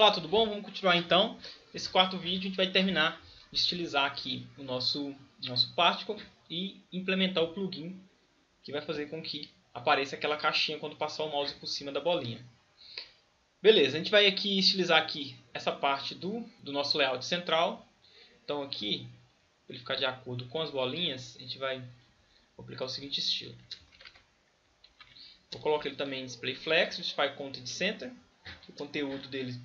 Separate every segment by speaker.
Speaker 1: Olá, tudo bom? Vamos continuar então. Nesse quarto vídeo a gente vai terminar de estilizar aqui o nosso, nosso particle e implementar o plugin que vai fazer com que apareça aquela caixinha quando passar o mouse por cima da bolinha. Beleza, a gente vai aqui estilizar aqui essa parte do, do nosso layout central. Então aqui, para ele ficar de acordo com as bolinhas, a gente vai aplicar o seguinte estilo. Vou colocar ele também em display flex, justify content center. O conteúdo dele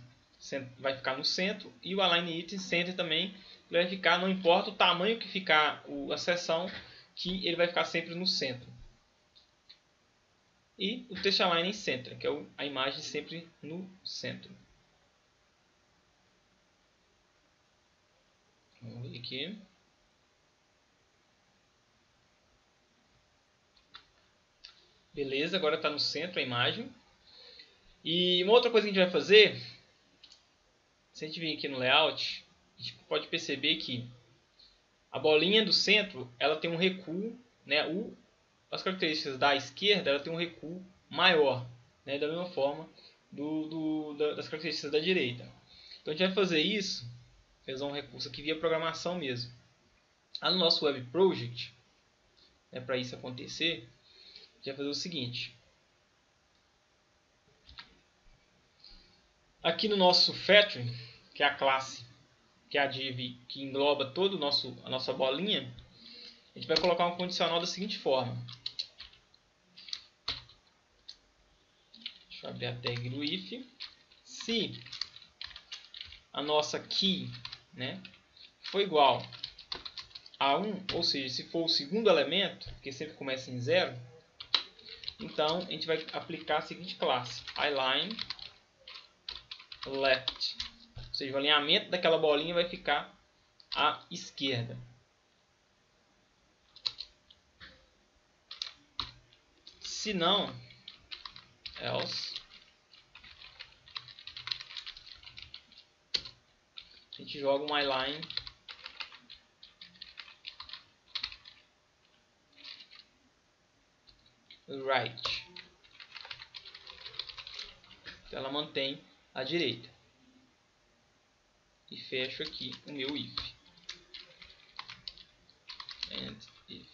Speaker 1: vai ficar no centro e o align item center também vai ficar, não importa o tamanho que ficar a seção, que ele vai ficar sempre no centro. E o text align center, que é a imagem sempre no centro. Vamos ver aqui. Beleza, agora está no centro a imagem. E uma outra coisa que a gente vai fazer se a gente vir aqui no layout, a gente pode perceber que a bolinha do centro ela tem um recuo, né? O, as características da esquerda ela tem um recuo maior, né? da mesma forma do, do, da, das características da direita. Então a gente vai fazer isso, usar um recurso aqui via programação mesmo. Lá no nosso Web Project, né, para isso acontecer, a gente vai fazer o seguinte. Aqui no nosso Factory, que é a classe, que é a div que engloba todo o nosso a nossa bolinha, a gente vai colocar um condicional da seguinte forma. Deixa eu abrir a tag do if. Se a nossa key né, for igual a 1, ou seja, se for o segundo elemento, que sempre começa em 0, então a gente vai aplicar a seguinte classe, align left. Ou seja, o alinhamento daquela bolinha vai ficar à esquerda. Se não, else, a gente joga uma line right. Então ela mantém à direita. E fecho aqui o meu if. And if.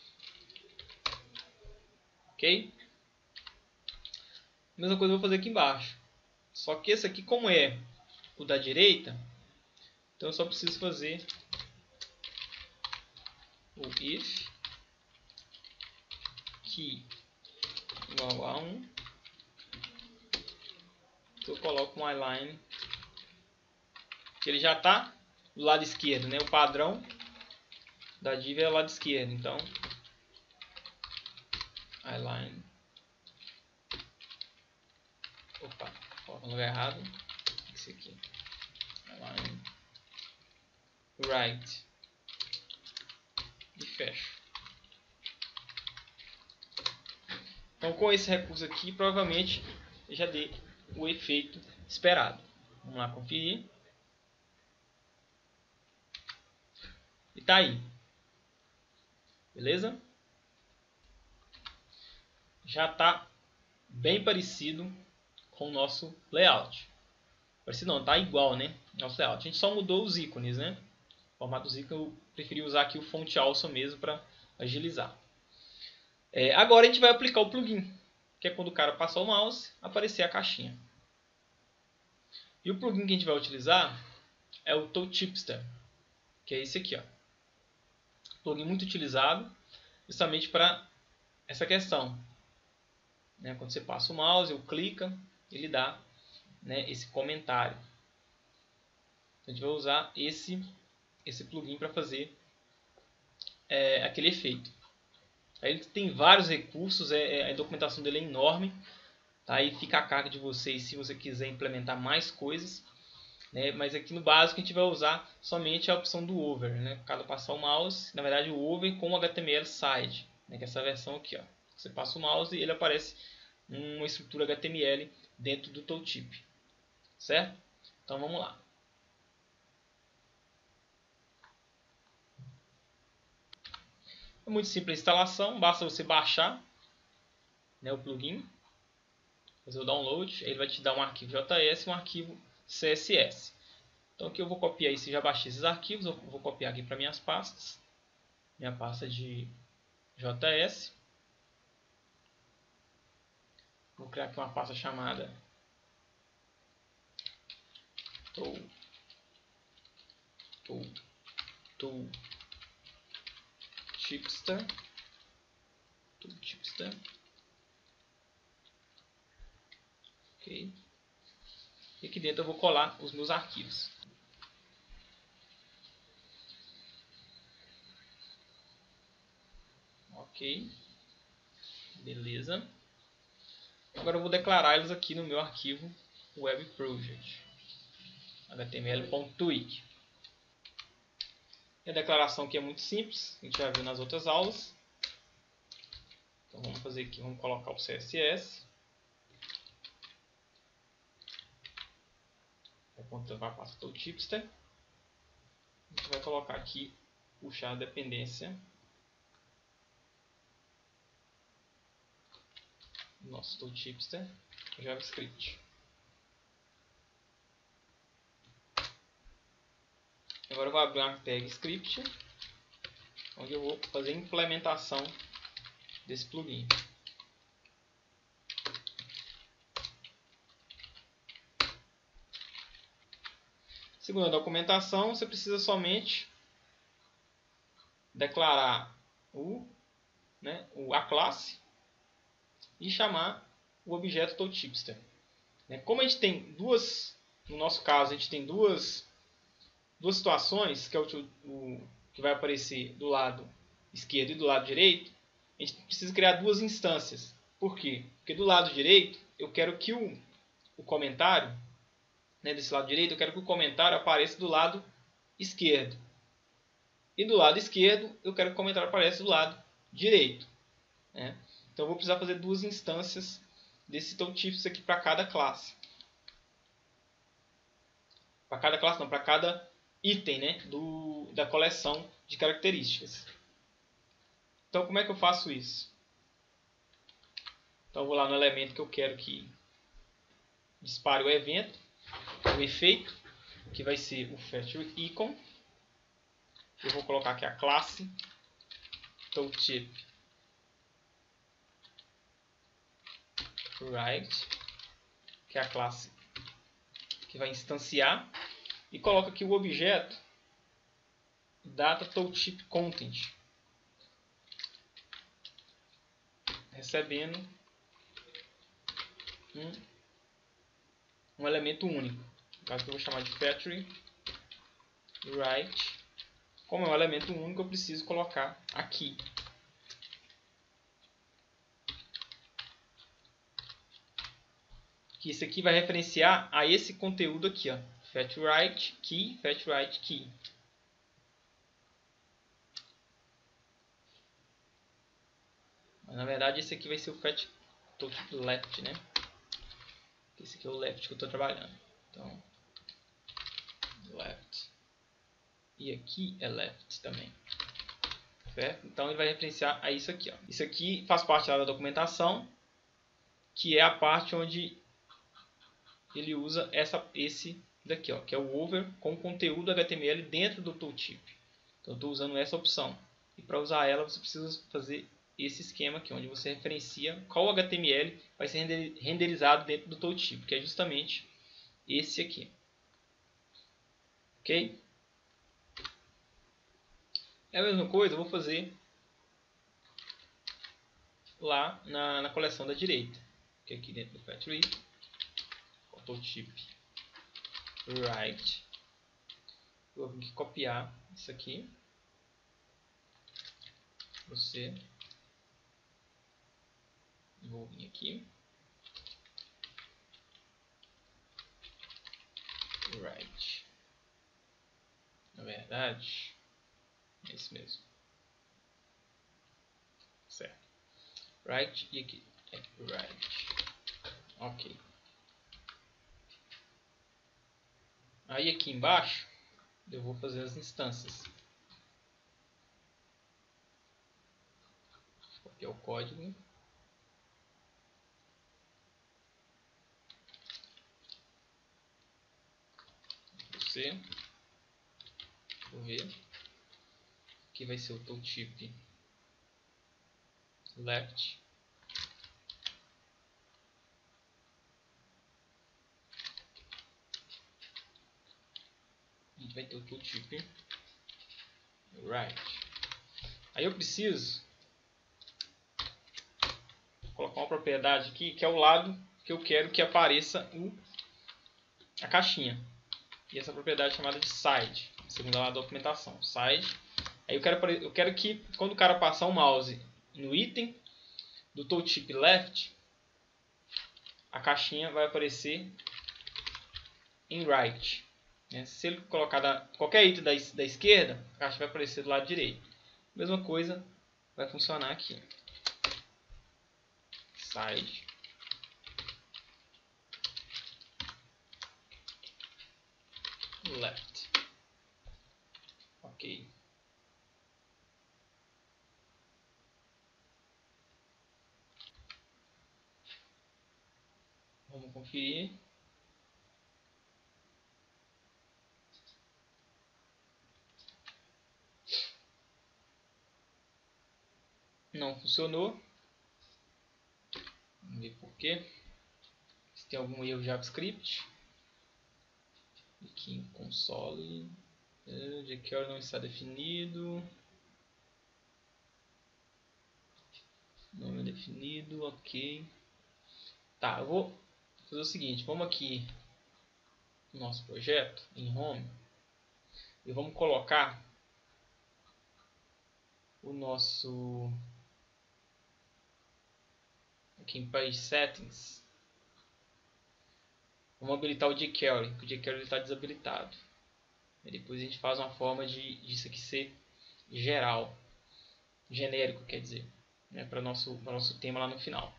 Speaker 1: Ok? Mesma coisa eu vou fazer aqui embaixo. Só que esse aqui, como é o da direita, então eu só preciso fazer o if que igual a 1 eu coloco um line que ele já está do lado esquerdo, né? O padrão da div é o lado esquerdo, então. Align. Opa, coloca no lugar errado. Esse aqui. Align. Right. E fecho então com esse recurso aqui provavelmente já dei o efeito esperado. Vamos lá conferir. E tá aí. Beleza? Já tá bem parecido com o nosso layout. Parecido não, tá igual, né? Nosso layout. A gente só mudou os ícones, né? O formato dos ícones eu preferi usar aqui o font also mesmo para agilizar. É, agora a gente vai aplicar o plugin que é quando o cara passar o mouse, aparecer a caixinha. E o plugin que a gente vai utilizar é o Tooltipster, que é esse aqui. Ó. Plugin muito utilizado justamente para essa questão. Né? Quando você passa o mouse, ou clica, ele dá né, esse comentário. A gente vai usar esse, esse plugin para fazer é, aquele efeito. Ele tem vários recursos, é, é, a documentação dele é enorme. Tá? Aí fica a carga de vocês se você quiser implementar mais coisas. Né? Mas aqui no básico a gente vai usar somente a opção do over. Né? Cada passar o mouse, na verdade o over com o HTML side, né? que é essa versão aqui. Ó. Você passa o mouse e ele aparece uma estrutura HTML dentro do tooltip. Certo? Então vamos lá. É muito simples a instalação, basta você baixar né, o plugin, fazer o download, ele vai te dar um arquivo JS e um arquivo CSS. Então aqui eu vou copiar esse, já baixei esses arquivos, eu vou copiar aqui para minhas pastas. Minha pasta de JS. Vou criar aqui uma pasta chamada tool, tool, tool chipster, tool chipster, ok, e aqui dentro eu vou colar os meus arquivos. Ok, beleza. Agora eu vou declarar eles aqui no meu arquivo web project html.twig. A declaração aqui é muito simples, a gente já viu nas outras aulas. Então vamos fazer aqui, vamos colocar o CSS. Para a do tipster. A gente vai colocar aqui, puxar a dependência nosso tooltipster JavaScript. Agora eu vou abrir uma tag script, onde eu vou fazer a implementação desse plugin. Segundo a documentação, você precisa somente declarar o, né, a classe e chamar o objeto tooltipster. Né, como a gente tem duas, no nosso caso, a gente tem duas duas situações, que é o, o, que vai aparecer do lado esquerdo e do lado direito, a gente precisa criar duas instâncias. Por quê? Porque do lado direito, eu quero que o, o comentário, né, desse lado direito, eu quero que o comentário apareça do lado esquerdo. E do lado esquerdo, eu quero que o comentário apareça do lado direito. Né? Então, eu vou precisar fazer duas instâncias desse tooltips aqui para cada classe. Para cada classe, não, para cada item né, do, da coleção de características. Então, como é que eu faço isso? Então, eu vou lá no elemento que eu quero que dispare o evento, o efeito, que vai ser o feature icon. Eu vou colocar aqui a classe. Tooltip right, que é a classe que vai instanciar. E coloco aqui o objeto data tooltip content. Recebendo um, um elemento único no caso eu vou chamar de factory write como é um elemento único eu preciso colocar aqui que isso aqui vai referenciar a esse conteúdo aqui ó fetch right key, fetch right key. Mas, na verdade esse aqui vai ser o fetch left, né? Esse aqui é o left que eu estou trabalhando. Então, left. E aqui é left também. Certo? Então ele vai referenciar a isso aqui. Ó. Isso aqui faz parte da documentação, que é a parte onde ele usa essa, esse daqui, ó, que é o over com conteúdo HTML dentro do tooltip. Então, estou usando essa opção. E para usar ela, você precisa fazer esse esquema aqui, onde você referencia qual HTML vai ser renderizado dentro do tooltip, que é justamente esse aqui. Ok? É a mesma coisa, eu vou fazer lá na, na coleção da direita, que é aqui dentro do factory, tooltip right. Eu vou copiar isso aqui. Você. Vou vir aqui. Right. Na verdade, é esse mesmo. Certo. Right e aqui. É right. Ok. Aí aqui embaixo eu vou fazer as instâncias. Copiar o código. C. Vou ver. Aqui vai ser o tooltip left. Vai ter o tooltip right. Aí eu preciso colocar uma propriedade aqui que é o lado que eu quero que apareça o, a caixinha. E essa propriedade é chamada de side, segundo a documentação. Side. Aí eu quero, eu quero que quando o cara passar o mouse no item do tooltip left, a caixinha vai aparecer em right. Né? Se ele colocar da, qualquer item da, da esquerda, a caixa vai aparecer do lado direito. Mesma coisa vai funcionar aqui. Side. Left. Ok. Vamos conferir. Não funcionou. Vamos ver por quê. Se tem algum erro JavaScript. Aqui em console. É, jQuery não está definido. Nome definido, ok. Tá, eu vou fazer o seguinte, vamos aqui no nosso projeto, em Home, e vamos colocar o nosso aqui em Page Settings vamos habilitar o jQuery, que o jQuery está desabilitado e depois a gente faz uma forma de disso aqui ser geral genérico quer dizer né, para o nosso, nosso tema lá no final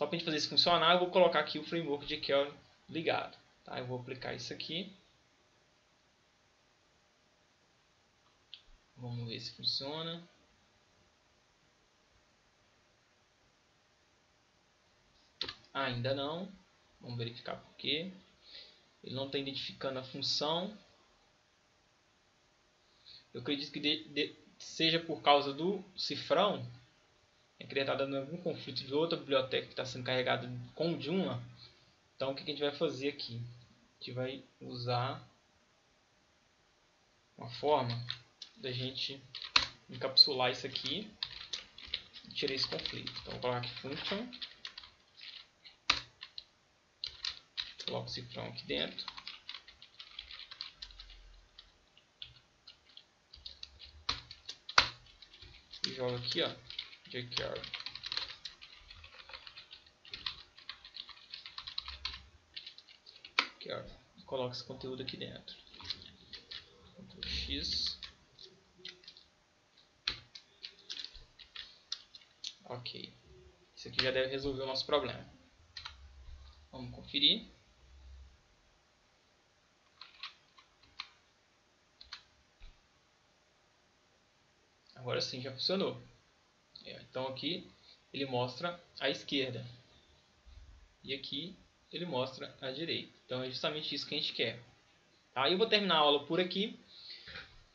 Speaker 1: só para a gente fazer isso funcionar, eu vou colocar aqui o framework de jQuery ligado. Tá? Eu vou aplicar isso aqui. Vamos ver se funciona. Ainda não. Vamos verificar por quê. Ele não está identificando a função. Eu acredito que de, de, seja por causa do cifrão é criada em algum conflito de outra biblioteca que está sendo carregada com de uma. Então o que a gente vai fazer aqui? A gente vai usar uma forma da gente encapsular isso aqui e tirar esse conflito. Então vou colocar aqui function. Coloco o cifrão aqui dentro. E jogo aqui, ó jQuery. Aqui, ó. Coloca esse conteúdo aqui dentro. Ctrl X. Ok. Isso aqui já deve resolver o nosso problema. Vamos conferir. Agora sim, já funcionou. Então aqui ele mostra a esquerda. E aqui ele mostra a direita. Então é justamente isso que a gente quer. Tá? Eu vou terminar a aula por aqui.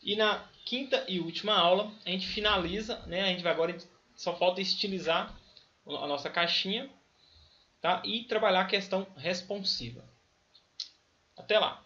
Speaker 1: E na quinta e última aula a gente finaliza, né? A gente vai agora só falta estilizar a nossa caixinha, tá? E trabalhar a questão responsiva. Até lá.